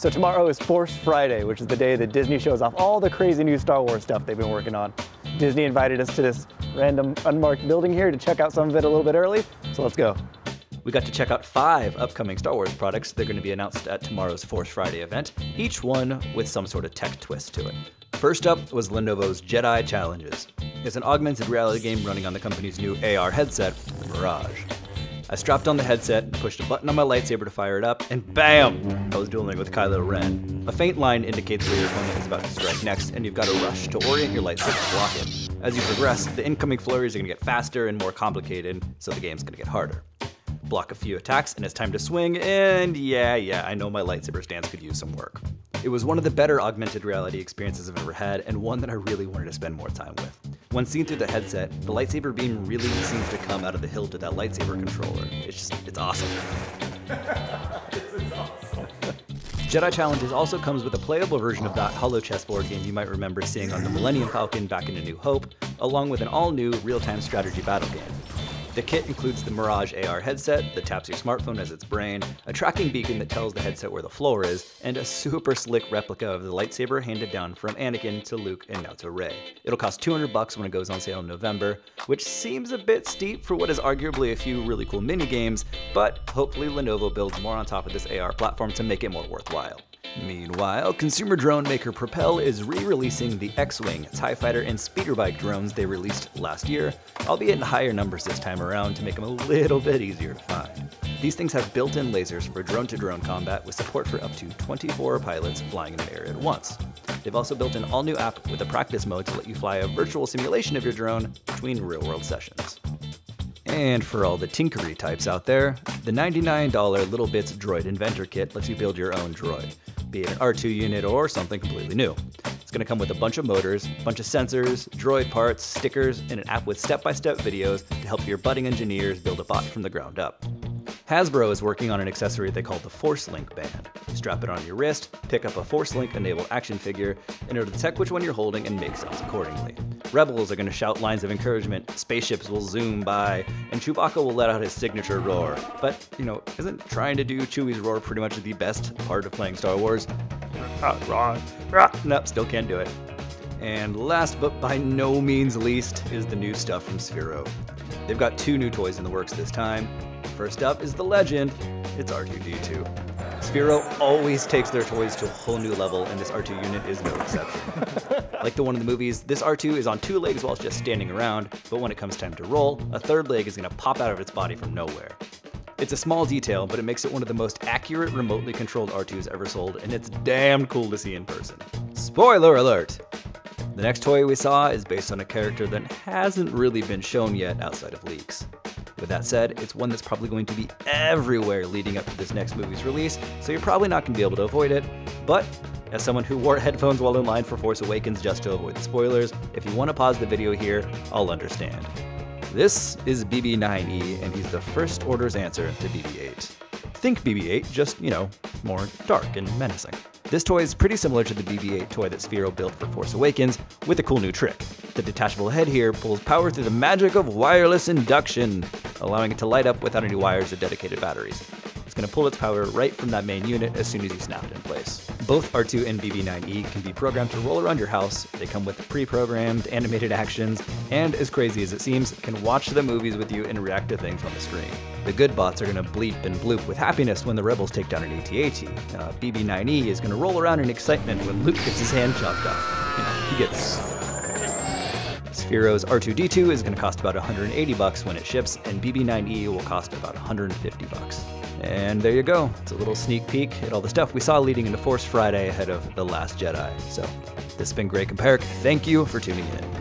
So tomorrow is Force Friday, which is the day that Disney shows off all the crazy new Star Wars stuff they've been working on. Disney invited us to this random unmarked building here to check out some of it a little bit early, so let's go. We got to check out five upcoming Star Wars products. They're going to be announced at tomorrow's Force Friday event, each one with some sort of tech twist to it. First up was Lenovo's Jedi Challenges. It's an augmented reality game running on the company's new AR headset, Mirage. I strapped on the headset pushed a button on my lightsaber to fire it up, and BAM! I was dueling with Kylo Ren. A faint line indicates where your opponent is about to strike next, and you've got to rush to orient your lightsaber to block it. As you progress, the incoming flurries are going to get faster and more complicated, so the game's going to get harder. Block a few attacks, and it's time to swing, and yeah, yeah, I know my lightsaber stance could use some work. It was one of the better augmented reality experiences I've ever had, and one that I really wanted to spend more time with. When seen through the headset, the lightsaber beam really seems to come out of the hilt of that lightsaber controller. It's just, it's awesome. Jedi Challenges also comes with a playable version of that holo chessboard game you might remember seeing on the Millennium Falcon back in A New Hope, along with an all-new real-time strategy battle game. The kit includes the Mirage AR headset that taps your smartphone as its brain, a tracking beacon that tells the headset where the floor is, and a super slick replica of the lightsaber handed down from Anakin to Luke and now to Rey. It'll cost 200 bucks when it goes on sale in November, which seems a bit steep for what is arguably a few really cool mini games, but hopefully Lenovo builds more on top of this AR platform to make it more worthwhile. Meanwhile, consumer drone maker Propel is re-releasing the X-Wing, TIE Fighter, and Speeder Bike drones they released last year, albeit in higher numbers this time around to make them a little bit easier to find. These things have built-in lasers for drone-to-drone combat with support for up to 24 pilots flying in an area at once. They've also built an all-new app with a practice mode to let you fly a virtual simulation of your drone between real-world sessions. And for all the tinkery types out there, the $99 littleBits Droid Inventor Kit lets you build your own droid be it an R2 unit or something completely new. It's going to come with a bunch of motors, a bunch of sensors, droid parts, stickers, and an app with step-by-step videos to help your budding engineers build a bot from the ground up. Hasbro is working on an accessory they call the Force Link Band. Strap it on your wrist, pick up a Force Link enabled action figure, and it'll detect which one you're holding and make sounds accordingly. Rebels are going to shout lines of encouragement, spaceships will zoom by, and Chewbacca will let out his signature roar. But, you know, isn't trying to do Chewie's roar pretty much the best part of playing Star Wars? Ah, wrong. Ah, nope, still can't do it. And last but by no means least is the new stuff from Sphero. They've got two new toys in the works this time, First up is the legend, it's R2-D2. Sphero always takes their toys to a whole new level, and this R2 unit is no exception. like the one in the movies, this R2 is on two legs while it's just standing around, but when it comes time to roll, a third leg is going to pop out of its body from nowhere. It's a small detail, but it makes it one of the most accurate remotely controlled R2s ever sold, and it's damn cool to see in person. Spoiler alert! The next toy we saw is based on a character that hasn't really been shown yet outside of leaks. With that said, it's one that's probably going to be everywhere leading up to this next movie's release, so you're probably not going to be able to avoid it. But as someone who wore headphones while in line for Force Awakens just to avoid the spoilers, if you want to pause the video here, I'll understand. This is BB-9E, and he's the First Order's answer to BB-8. Think BB-8, just, you know, more dark and menacing. This toy is pretty similar to the BB-8 toy that Sphero built for Force Awakens, with a cool new trick. The detachable head here pulls power through the magic of wireless induction, allowing it to light up without any wires or dedicated batteries. It's going to pull its power right from that main unit as soon as you snap it in place. Both R2 and BB9E can be programmed to roll around your house. They come with pre-programmed animated actions, and as crazy as it seems, can watch the movies with you and react to things on the screen. The good bots are going to bleep and bloop with happiness when the rebels take down an AT-AT. Uh, BB9E is going to roll around in excitement when Luke gets his hand chopped off. You he gets Sphero's R2-D2 is going to cost about 180 bucks when it ships, and BB9E will cost about 150 bucks. And there you go. It's a little sneak peek at all the stuff we saw leading into Force Friday ahead of The Last Jedi. So, this has been Greg Kumparak. Thank you for tuning in.